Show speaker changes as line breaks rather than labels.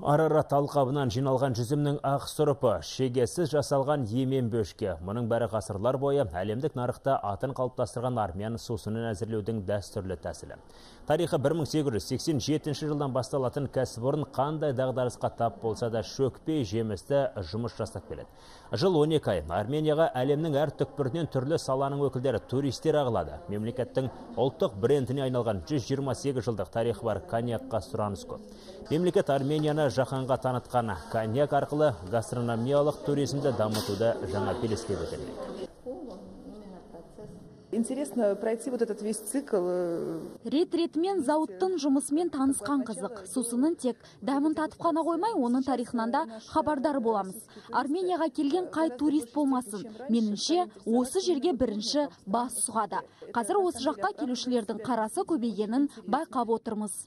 Арарат алқабынан жиналған жүзімнің ақ сұрыпы, шегесіз жасалған емен бөшке. Мұның бәрі ғасырлар бойы әлемдік нарықта атын қалыптастырған армян сусынын әзірлеудің дәстүрлі тәсілі. Тарихы 1887 жылдан басталатын кәсіпорын қандай дағдарысқа тап болса да шөкпей жемісті жұмыс жасап келеді. Жыл 12 ай Арменияға әлемнің әр түкпірінен түрлі саланың өкілдері туристер ағылады. Мемлекеттің ұлттық брендіне айналған 128 жылдық тарихы бар коньякқа сұраныс көп. Мемлекет Арменияны жаһанға танытқан коньяк арқылы гастрономиялық туризмді дамытуды жаңа белеске көтермек.
Интересно пройти вот этот весь цикл.
Рет-ретімен зауыттың жұмысымен танысқан қызық. Сусынын тек дәмін татып қана қоймай, оның тарихынан да хабардар боламыз. Арменияға келген қай турист болмасын. Меніңше, осы жерге бірінші бас сұғады. Қазір осы жаққа келушілердің қарасы көбейгенін байқап отырмыз.